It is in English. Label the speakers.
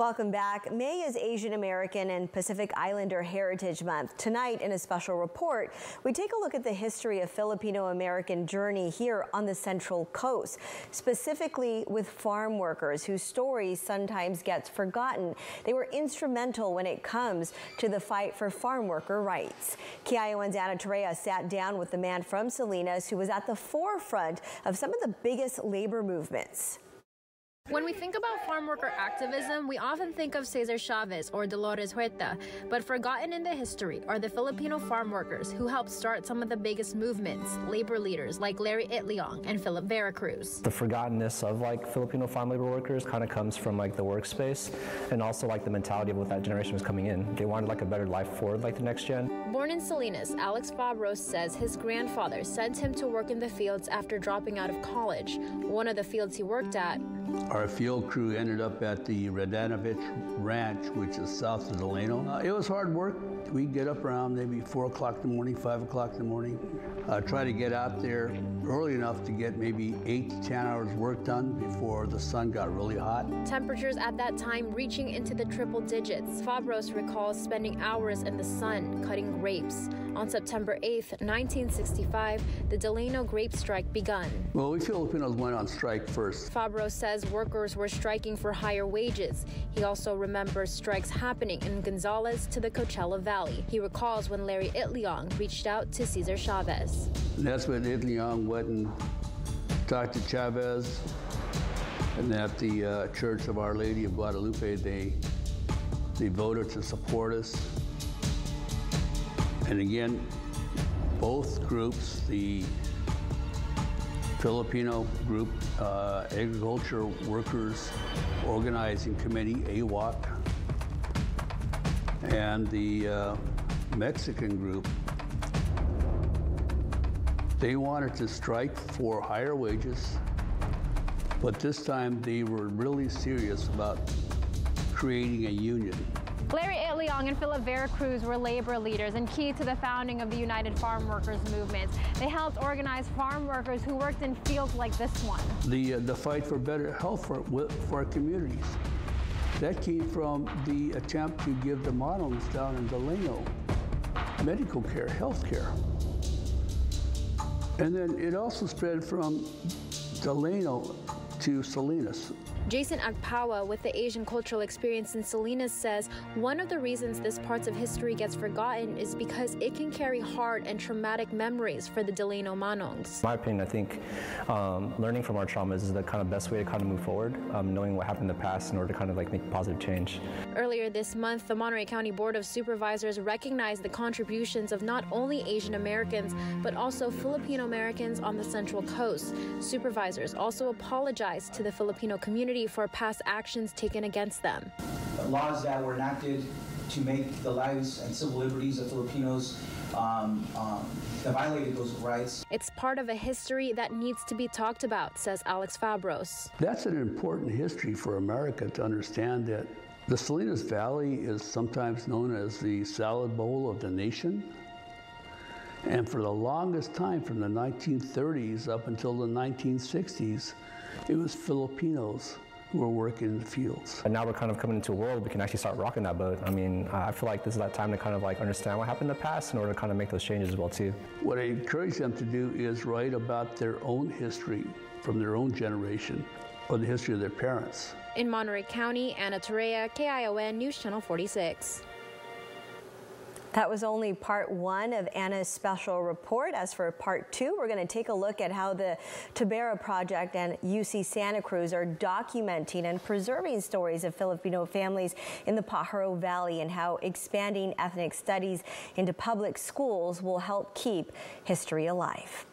Speaker 1: Welcome back. May is Asian American and Pacific Islander Heritage Month. Tonight, in a special report, we take a look at the history of Filipino American journey here on the Central Coast, specifically with farm workers whose stories sometimes gets forgotten. They were instrumental when it comes to the fight for farm worker rights. KION's Ana Torrea sat down with the man from Salinas who was at the forefront of some of the biggest labor movements.
Speaker 2: When we think about farm worker activism, we often think of Cesar Chavez or Dolores Huerta, but forgotten in the history are the Filipino farm workers who helped start some of the biggest movements, labor leaders like Larry Itliong and Philip Vera Cruz.
Speaker 3: The forgottenness of like Filipino farm labor workers kind of comes from like the workspace and also like the mentality of what that generation was coming in. They wanted like a better life for like the next gen.
Speaker 2: Born in Salinas, Alex Fabros says his grandfather sent him to work in the fields after dropping out of college. One of the fields he worked at
Speaker 4: our field crew ended up at the Radanovich Ranch, which is south of Delano. Uh, it was hard work. We'd get up around maybe 4 o'clock in the morning, 5 o'clock in the morning, uh, try to get out there early enough to get maybe 8 to 10 hours work done before the sun got really hot.
Speaker 2: Temperatures at that time reaching into the triple digits. Fabros recalls spending hours in the sun cutting grapes. On September 8, 1965, the Delano grape strike begun.
Speaker 4: Well, we Filipinos went on strike first.
Speaker 2: Fabros says workers were striking for higher wages. He also remembers strikes happening in Gonzales to the Coachella Valley. He recalls when Larry Itliong reached out to Cesar Chavez.
Speaker 4: That's when Itliong went and talked to Chavez. And at the uh, Church of Our Lady of Guadalupe, they, they voted to support us. And again, both groups, the Filipino group, uh, Agriculture Workers Organizing Committee, AWOC, and the uh, Mexican group, they wanted to strike for higher wages, but this time they were really serious about creating a union.
Speaker 2: Larry Itliong and Philip Vera Cruz were labor leaders and key to the founding of the United Farm Workers Movement. They helped organize farm workers who worked in fields like this one.
Speaker 4: The, uh, the fight for better health for, for our communities. That came from the attempt to give the Manongs down in Delano medical care, health care. And then it also spread from Delano to Salinas.
Speaker 2: Jason Agpawa with the Asian Cultural Experience in Salinas says one of the reasons this parts of history gets forgotten is because it can carry hard and traumatic memories for the Delano Manongs.
Speaker 3: In my opinion, I think um, learning from our traumas is the kind of best way to kind of move forward, um, knowing what happened in the past in order to kind of like make positive change.
Speaker 2: Earlier this month, the Monterey County Board of Supervisors recognized the contributions of not only Asian Americans, but also Filipino Americans on the Central Coast. Supervisors also apologized to the Filipino community for past actions taken against them.
Speaker 5: Laws that were enacted to make the lives and civil liberties of Filipinos um, um, that violated those rights.
Speaker 2: It's part of a history that needs to be talked about, says Alex Fabros.
Speaker 4: That's an important history for America to understand that the Salinas Valley is sometimes known as the salad bowl of the nation. And for the longest time, from the 1930s up until the 1960s, it was Filipinos who are working in the fields.
Speaker 3: And now we're kind of coming into a world we can actually start rocking that boat. I mean, I feel like this is that time to kind of like understand what happened in the past in order to kind of make those changes as well too.
Speaker 4: What I encourage them to do is write about their own history from their own generation or the history of their parents.
Speaker 2: In Monterey County, Ana Torrea, KION News Channel 46.
Speaker 1: That was only part one of Ana's special report. As for part two, we're going to take a look at how the Tabera Project and UC Santa Cruz are documenting and preserving stories of Filipino families in the Pajaro Valley and how expanding ethnic studies into public schools will help keep history alive.